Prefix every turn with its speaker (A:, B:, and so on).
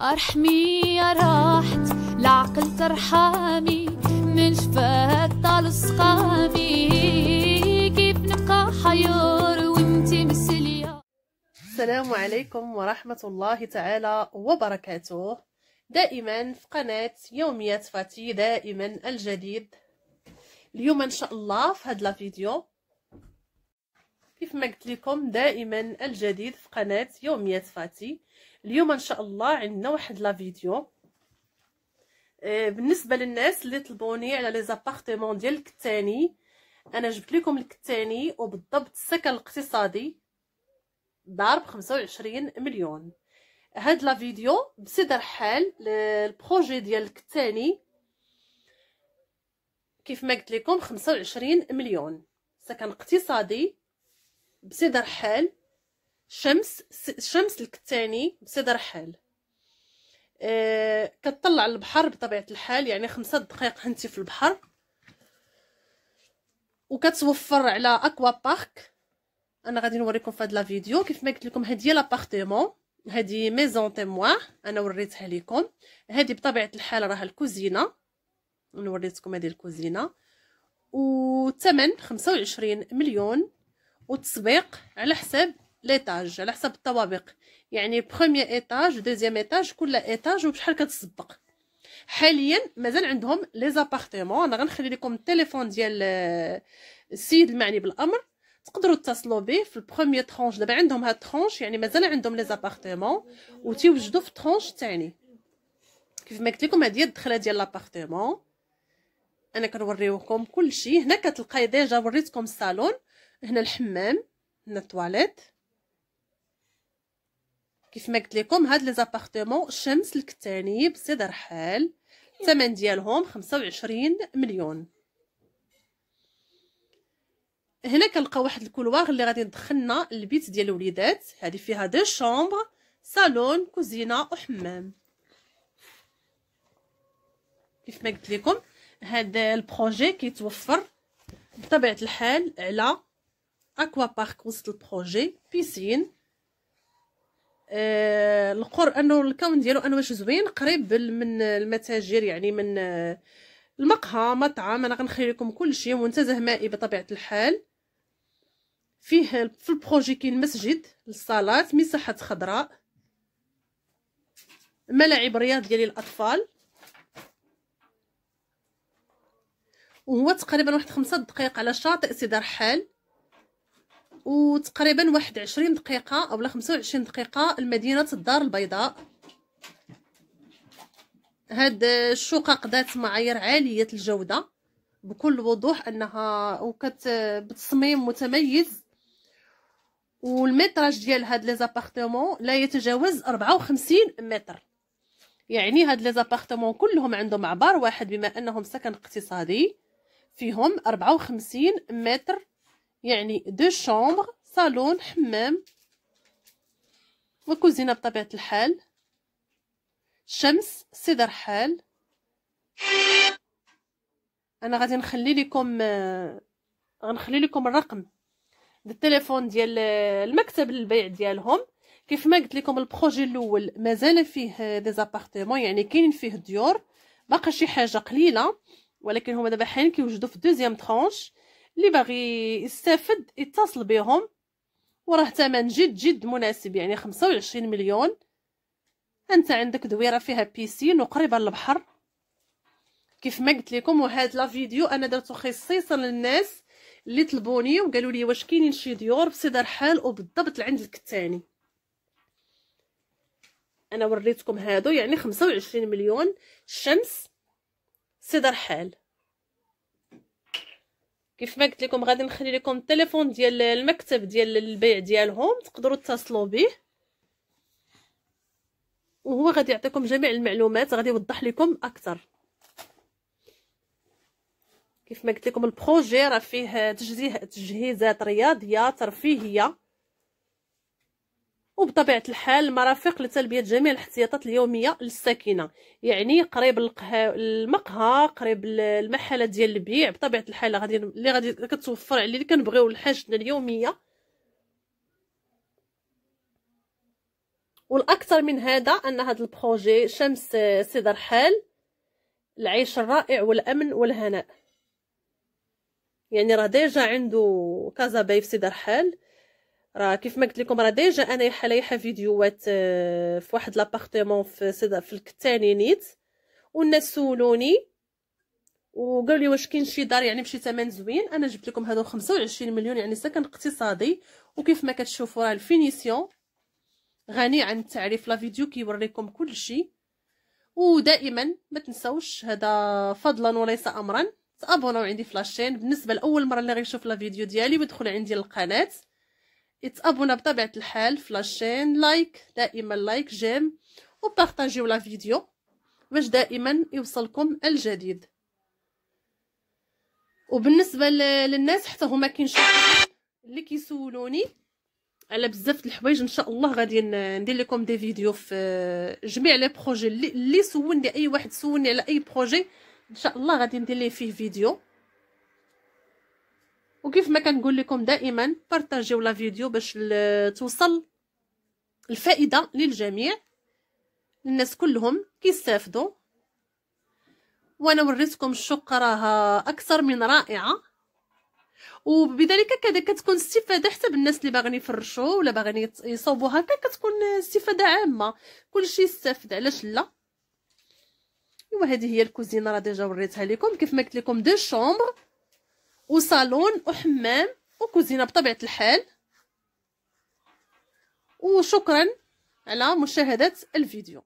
A: أرحمي يا راحت العقل ترحمي من شفات طال سقامي كيف نبقى حيار وانتي مسلية
B: السلام عليكم ورحمة الله تعالى وبركاته. دائما في قناة يوميات فاتي دائما الجديد. اليوم إن شاء الله في هذا الفيديو كيف ما قلت لكم دائما الجديد في قناة يوميات فاتي. اليوم إن شاء الله عندنا واحد la vidéo. آه، بالنسبة للناس اللي طلبوني على les appartements ديال الكتاني أنا جبت لكم الكتاني وبالضبط السكن الاقتصادي دار ب 25 مليون. هاد la vidéo بسيدي رحال ال projet ديال الكتاني. كيف ما قلت لكم 25 مليون. سكن اقتصادي بسيدي رحال شمس شمس الكتاني بسيدي رحال آه كتطلع البحر بطبيعة الحال يعني خمسة دقائق هنتي في البحر. وكتوفر على aqua parc. أنا غادي نوريكم في هذا la vidéo كيف ما قلت لكم هذه l'appartement هذه maison témoin أنا وريتها لكم هذه بطبيعة الحال راها الكوزينة. نوريتكم هذه الكوزينة. وثمن 25 مليون. وتسبيق على حساب l'étage على حسب الطوابق. يعني premier étage deuxième étage كل étage وبشحال كتسبق حاليا مازال عندهم les appartements أنا غنخلي لكم التليفون ديال آه، السيد المعني بالأمر. تقدروا تتصلوا به في ال première tranche دابا عندهم هاد tranche يعني مازال عندهم les appartements وتيوجدوا في ال tranche الثاني كيف ما قلت لكم هذه هي الدخلة ديال l'appartement أنا كنوريوكم كلشي هنا كتلقاي déjà وريتكم الصالون. هنا الحمام هنا التواليت. كيف ما قلت لكم هاد les appartements شمس الكتاني بسيدي رحال الثمن ديالهم 25 مليون. هنا كنلقى واحد ال couloir اللي غادي ندخلنا البيت ديال الوليدات. هذه فيها deux chambres صالون كوزينة وحمام. كيف ما قلت لكم هذا ال projet كيتوفر بطبيعة الحال على aqua parc وسط ال projet piscine. آه القرب أنه الكون ديالو أنه واش زوين قريب من المتاجر يعني من آه المقهى مطعم. أنا غنخلي لكم كل شيء منتزه مائي بطبيعة الحال. فيه في البروجي كاين مسجد للصلاه مساحة خضراء. ملاعب رياض ديال الأطفال. وهو تقريبا واحد خمسة دقائق على شاطئ سيدي رحال وتقريبا واحد عشرين دقيقة أو خمسة وعشرين دقيقة المدينة الدار البيضاء. هاد الشقق ذات معايير عالية الجودة بكل وضوح أنها وكت بتصميم متميز. وال métrage ديال هاد les appartements لا يتجاوز 54 متر. يعني هاد les appartements كلهم عندهم عبار واحد بما أنهم سكن اقتصادي فيهم 54 متر يعني deux chambres صالون حمام وكوزينة بطبيعة الحال. شمس سيدي رحال. أنا غادي نخلي لكم غنخلي لكم الرقم. التليفون ديال المكتب للبيع ديالهم. كيف ما قلت لكم ال projet الأول مازال فيه des appartements يعني كاين فيه ديور. باقا شي حاجة قليلة. ولكن هما دابا حاليا كيوجدوا في deuxième tranche اللي باغي يستافد يتصل بهم. وراه ثمن جد جد مناسب يعني 25 مليون. أنت عندك دويرة فيها piscine وقريبة للبحر. كيف ما قلت لكم وهاد la vidéo أنا درتو خصيصا للناس اللي طلبوني وقالوا لي واش كاينين شي ديور بسيدي رحال وبالضبط عند الكتاني أنا وريتكم هادو يعني 25 مليون الشمس سيدي رحال كيف ما قلت لكم غادي نخلي لكم التليفون ديال المكتب ديال البيع ديالهم تقدروا تتصلوا به. وهو غادي يعطيكم جميع المعلومات غادي يوضح لكم أكثر. كيف ما قلت لكم البروجي راه فيه تجهيزات رياضية ترفيهية. وبطبيعة الحال مرافق لتلبية جميع الاحتياطات اليومية للساكنة. يعني قريب المقهى قريب المحلات ديال البيع. بطبيعة الحال غادي اللي غادي كتوفر على اللي كنبغيو لحاجتنا اليومية. والأكثر من هذا أن هذا ال projet شمس سيدي رحال العيش الرائع والأمن والهناء. يعني راه déjà عنده كازا باي في سيدي رحال. راه كيف ما قلت لكم راه déjà أنا لايحه فيديوهات آه، في واحد l'appartement في سيدي في الكتاني نيت والناس سولوني وقالوا لي واش كاين شي دار يعني بشي ثمن زوين. أنا جبت لكم هادو 25 مليون يعني سكن اقتصادي وكيف ما كتشوفوا راه ال finition غني عن التعريف la vidéo كيوريكم كل شيء ودائما ما تنسوش هذا فضلا وليس امرا. t'abonnاو عندي في la chaîne بالنسبة لأول مرة اللي غيشوف la vidéo ديالي ويدخل عندي للقناة. يت abonna بطبيعة الحال في la chaîne like دائما like j'aime و partagiو la vidéo باش دائما يوصلكم الجديد. وبالنسبة للناس حتى هما كينشوفوا اللي كيسولوني على بزاف الحوايج إن شاء الله غادي ندير لكم des vidéos في جميع les projets اللي سولني أي واحد سولني على أي projet إن شاء الله غادي ندير ليه فيه فيديو وكيف ما كنقول لكم دائما partagiو la vidéo باش توصل الفائدة للجميع الناس كلهم كيستافدوا. وأنا وريتكم الشقه راها أكثر من رائعة. وبذلك كذا كتكون استفادة حتى بالناس اللي باغيين يفرشوا ولا باغيين يصوبوا هكا كتكون استفادة عامة. كلشي يستافد علاش لا؟ إيوا هذه هي الكوزينة راه déjà وريتها لكم. كيف ما قلت لكم deux chambres وصالون وحمام وكوزينة بطبيعة الحال. وشكرا على مشاهدة الفيديو.